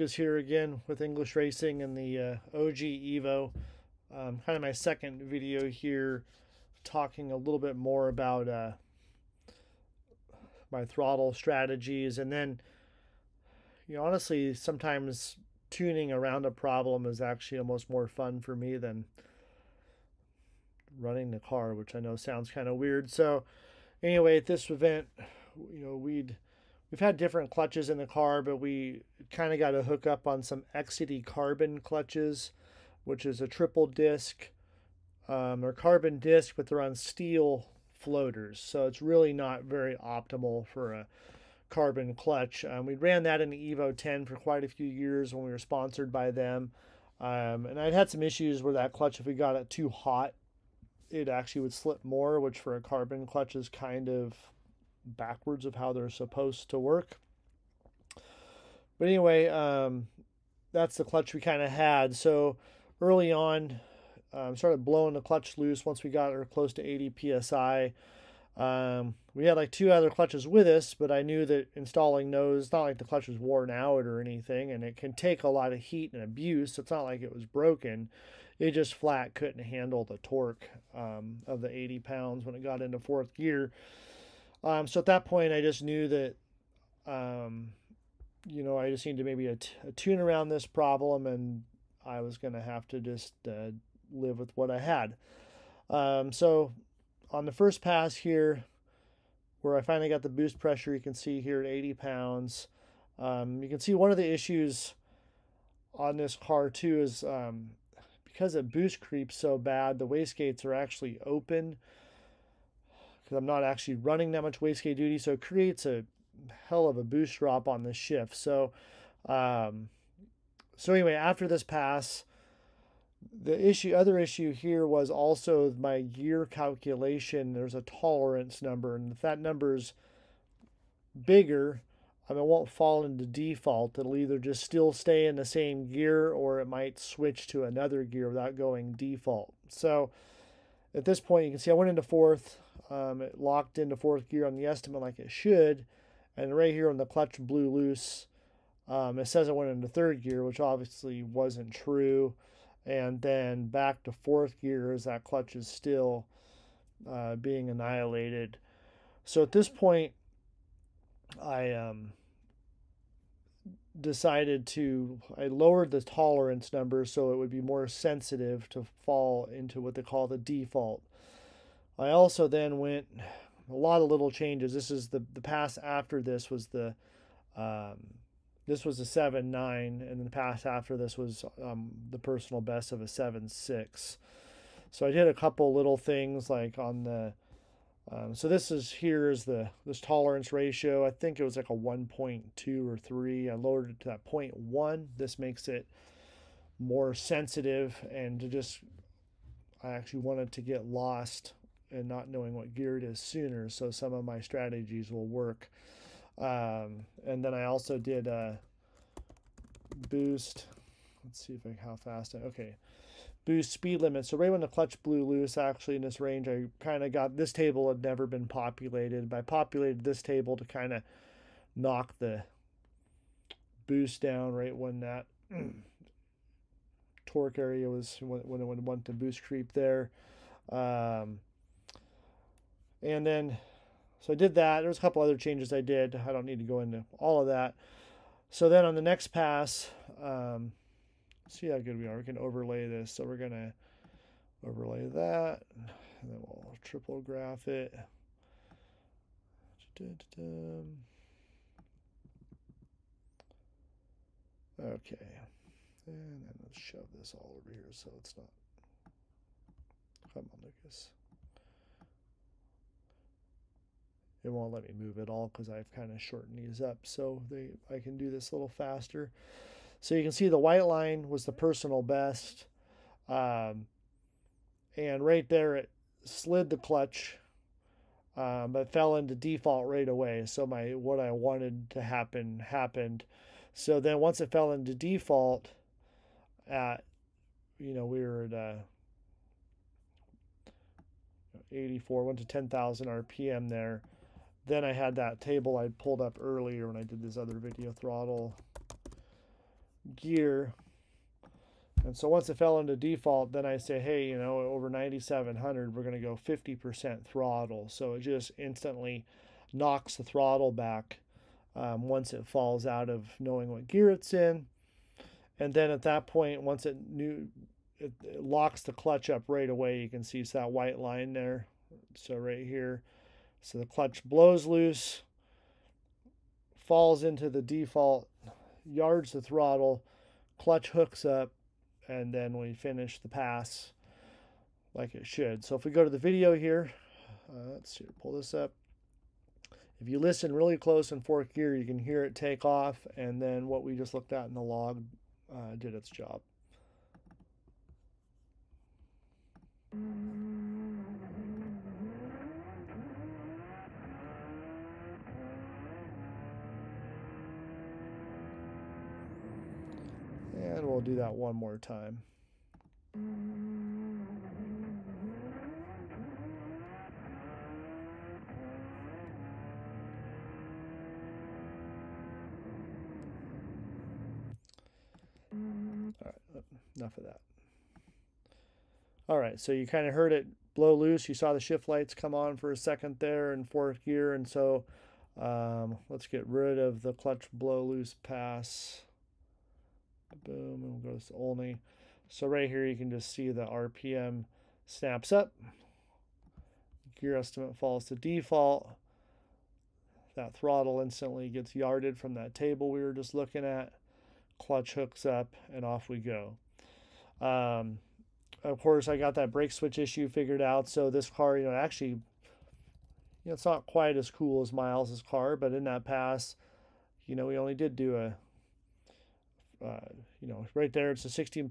Here again with English Racing and the uh, OG Evo. Um, kind of my second video here, talking a little bit more about uh, my throttle strategies, and then, you know, honestly, sometimes tuning around a problem is actually almost more fun for me than running the car, which I know sounds kind of weird. So, anyway, at this event, you know, we'd we've had different clutches in the car, but we kind of got to hook up on some Exedy carbon clutches, which is a triple disc um, or carbon disc, but they're on steel floaters. So it's really not very optimal for a carbon clutch. Um, we ran that in the Evo 10 for quite a few years when we were sponsored by them. Um, and I'd had some issues with that clutch. If we got it too hot, it actually would slip more, which for a carbon clutch is kind of backwards of how they're supposed to work. But anyway, um, that's the clutch we kind of had. So early on, um, started blowing the clutch loose once we got her close to 80 psi. Um, we had like two other clutches with us, but I knew that installing those, it's not like the clutch was worn out or anything, and it can take a lot of heat and abuse. It's not like it was broken. It just flat couldn't handle the torque um, of the 80 pounds when it got into fourth gear. Um, so at that point, I just knew that, um, you know, I just needed to maybe a, t- a tune around this problem, and I was going to have to just uh, live with what I had. Um, so on the first pass here, where I finally got the boost pressure, you can see here at 80 pounds. Um, you can see one of the issues on this car too is um, because it boost creeps so bad, the wastegates are actually open because I'm not actually running that much wastegate duty. So it creates a hell of a boost drop on the shift. So, um, so anyway, after this pass, the issue, other issue here was also my gear calculation. There's a tolerance number, and if that number's bigger, I mean, it won't fall into default. It'll either just still stay in the same gear or it might switch to another gear without going default. So at this point, you can see I went into fourth. Um, it locked into fourth gear on the estimate like it should. And right here on the clutch blew loose, um, it says it went into third gear, which obviously wasn't true. And then back to fourth gear as that clutch is still uh, being annihilated. So at this point, I um, decided to I lowered the tolerance number so it would be more sensitive to fall into what they call the default. I also then went a lot of little changes. This is the the pass after this was the um, this was a seven nine, and the pass after this was um, the personal best of a seven six. So I did a couple little things like on the um, so this is here is the this tolerance ratio. I think it was like a 1.2 or 3. I lowered it to that 0.1. This makes it more sensitive and to just I actually wanted to get lost and not knowing what gear it is sooner, so some of my strategies will work. Um, and then I also did a boost. Let's see if I how fast I okay boost speed limit. So right when the clutch blew loose, actually in this range, I kind of got this table had never been populated. But I populated this table to kind of knock the boost down right when that torque area was when, when it went to boost creep there. Um, and then, so I did that. There's a couple other changes I did. I don't need to go into all of that. So then on the next pass, um, see how good we are. We can overlay this. So we're going to overlay that. And then we'll triple graph it. Okay. And then let's shove this all over here so it's not. Come on, Lucas. It won't let me move at all because I've kind of shortened these up so they I can do this a little faster. So you can see the white line was the personal best. Um, and right there it slid the clutch, um, but fell into default right away. So my what I wanted to happen happened. So then once it fell into default at, you know, we were at uh, 84, went to 10,000 RPM there. Then I had that table I pulled up earlier when I did this other video throttle gear. And so once it fell into default, then I say, hey, you know, over 9,700, we're going to go 50% throttle. So it just instantly knocks the throttle back um, once it falls out of knowing what gear it's in. And then at that point, once it knew, it, it locks the clutch up right away. You can see it's that white line there. So right here, so the clutch blows loose, falls into the default, yards the throttle, clutch hooks up, and then we finish the pass like it should. So if we go to the video here, uh, let's see, pull this up. If you listen really close in fourth gear, you can hear it take off, and then what we just looked at in the log uh, did its job. And we'll do that one more time. All right, enough of that. All right, so you kind of heard it blow loose. You saw the shift lights come on for a second there in fourth gear, and so um, let's get rid of the clutch blow loose pass. Boom, and we'll go to only. So right here you can just see the RPM snaps up. Gear estimate falls to default. That throttle instantly gets yarded from that table we were just looking at. Clutch hooks up and off we go. Um, of course, I got that brake switch issue figured out. So this car, you know, actually, you know, it's not quite as cool as Miles's car, but in that pass, you know, we only did do a uh, you know, right there, it's a 60,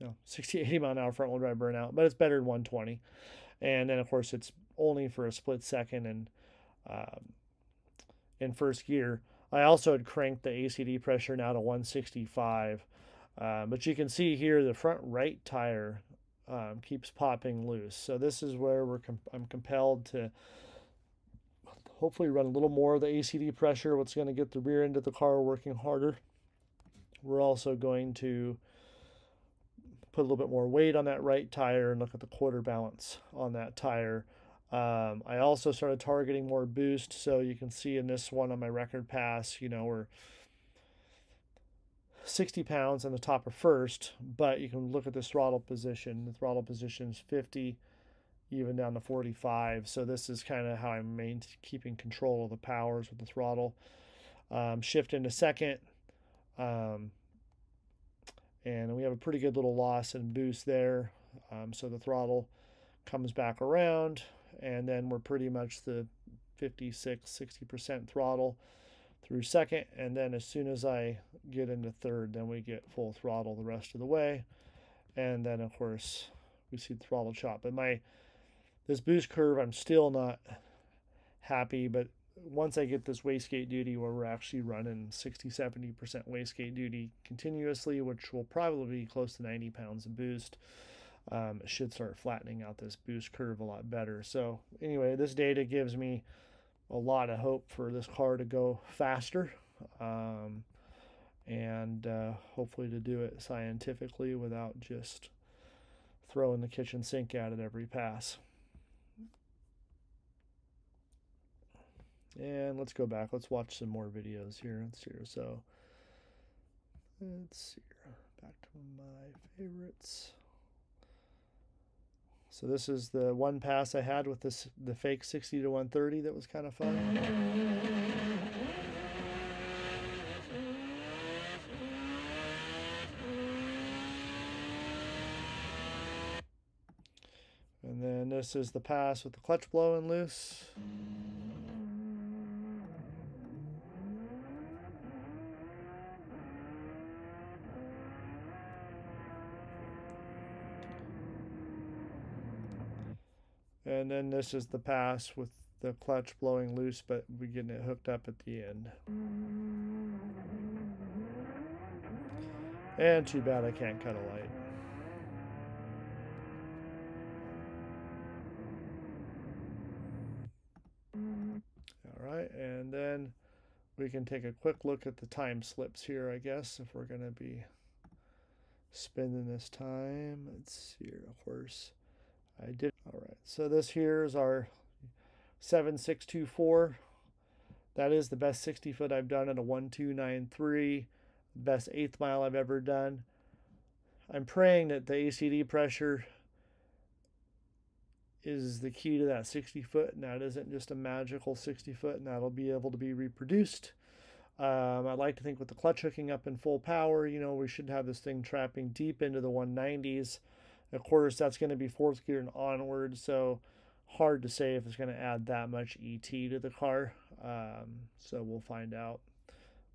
no, 60, 80 mile an hour front wheel drive burnout, but it's better than 120. And then, of course, it's only for a split second and um, in first gear. I also had cranked the ACD pressure now to 165. Uh, but you can see here the front right tire um, keeps popping loose. So this is where we're com I'm compelled to hopefully run a little more of the ACD pressure, what's going to get the rear end of the car working harder. We're also going to put a little bit more weight on that right tire and look at the quarter balance on that tire. Um, I also started targeting more boost, so you can see in this one on my record pass, you know, we're 60 pounds on the top of first, but you can look at this throttle position. The throttle position is 50, even down to 45. So this is kind of how I'm main keeping control of the powers with the throttle. Um, shift into second, um, and we have a pretty good little loss and boost there. Um, so the throttle comes back around, and then we're pretty much the 56, 60% throttle through second. And then as soon as I get into third, then we get full throttle the rest of the way. And then, of course, we see the throttle chop. But my this boost curve, I'm still not happy, but once I get this wastegate duty where we're actually running 60 70% wastegate duty continuously, which will probably be close to 90 pounds of boost, um, it should start flattening out this boost curve a lot better. So, anyway, this data gives me a lot of hope for this car to go faster um, and uh, hopefully to do it scientifically without just throwing the kitchen sink at it every pass. And let's go back. Let's watch some more videos here. Let's see. So let's see. Back to my favorites. So this is the one pass I had with this the fake 60 to 130 that was kind of fun. And then this is the pass with the clutch blowing loose. And then this is the pass with the clutch blowing loose, but we getting it hooked up at the end. And too bad I can't cut a light. All right, and then we can take a quick look at the time slips here, I guess, if we're going to be spending this time. Let's see here, of course. I did. All right, so this here is our 7624. That is the best 60 foot I've done at a 1293, best eighth mile I've ever done. I'm praying that the ACD pressure is the key to that 60 foot, and that isn't just a magical 60 foot, and that'll be able to be reproduced. Um, I'd like to think with the clutch hooking up in full power, you know, we should have this thing trapping deep into the 190s. Of course, that's going to be fourth gear and onward, so hard to say if it's going to add that much ET to the car. Um, so we'll find out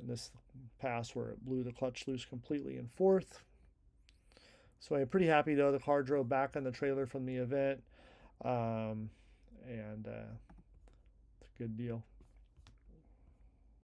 in this pass where it blew the clutch loose completely in fourth. So I'm pretty happy though. The car drove back on the trailer from the event. Um, and uh, it's a good deal.